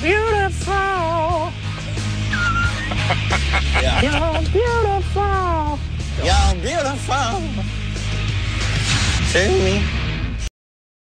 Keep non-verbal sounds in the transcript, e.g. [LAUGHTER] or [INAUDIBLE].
beautiful. [LAUGHS] You're beautiful. You're beautiful to me.